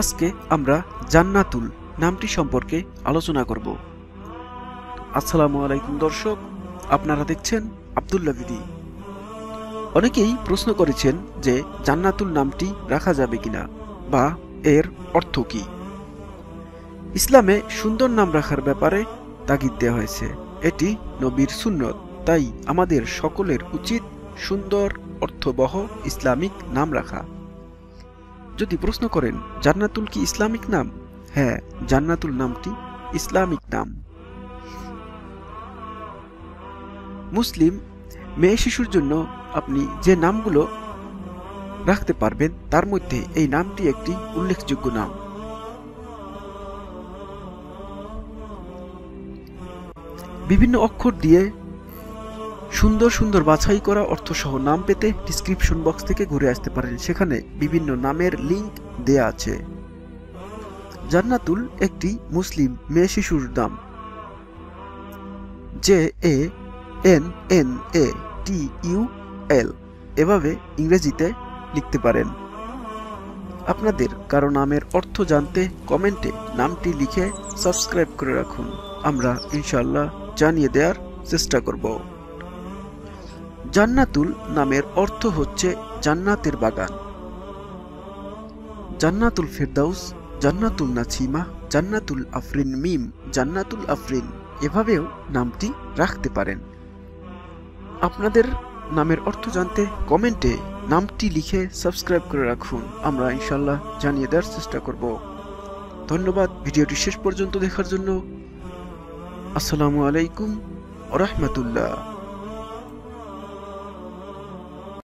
আজকে আমরা জান্নাতুল নামটি সম্পর্কে আলোচনা করব। আসসালামু আলাইকুম দর্শক, আপনারা দেখছেন আবদুল্লা দিদি অনেকেই প্রশ্ন করেছেন যে জান্নাতুল নামটি রাখা যাবে কিনা বা এর অর্থ কি। ইসলামে সুন্দর নাম রাখার ব্যাপারে তাগিদ দেওয়া হয়েছে। এটি নবীর সুন্নত, তাই আমাদের সকলের উচিত সুন্দর, অর্থবহ ইসলামিক নাম রাখা। যদি প্রশ্ন করেন, জান্নাতুল কি ইসলামিক নাম? হ্যাঁ জান্নাতুল নামটি ইসলামিক নাম। মুসলিম, মেয়ে শিশুর জন্য আপনি যে নামগুলো রাখতে পারবেন, তার মধ্যে এই নামটি একটি উল্লেখযোগ্য নাম। বিভিন্ন অক্ষর দিয়ে সুন্দর সুন্দর বাছাই করা অর্থসহ নাম পেতে ডিসক্রিপশন বক্স থেকে ঘুরে আসতে পারেন। সেখানে বিভিন্ন নামের লিংক দেয়া আছে। জান্নাতুল একটি মুসলিম মেয়ে শিশুর নাম। J A N N A T U L এভাবে ইংরেজিতে লিখতে পারেন। আপনাদের কারও নামের অর্থ জানতে কমেন্টে নামটি লিখে সাবস্ক্রাইব করে রাখুন। আমরা ইনশাল্লাহ জানিয়ে দেওয়ার চেষ্টা করব। জান্নাতুল নামের অর্থ হচ্ছে জান্নাতের বাগান। জান্নাতুল ফেরদাউস, জান্নাতুল নাছিমা জান্নাতুল আফরিন মিম, জান্নাতুল আফরিন এভাবেও নামটি রাখতে পারেন। আপনাদের নামের অর্থ জানতে কমেন্টে নামটি লিখে সাবস্ক্রাইব করে রাখুন। আমরা ইনশাল্লাহ জানিয়ে দেওয়ার চেষ্টা করব। ধন্যবাদ ভিডিওটি শেষ পর্যন্ত দেখার জন্য। আসসালামু আলাইকুম রহমতুল্লাহ।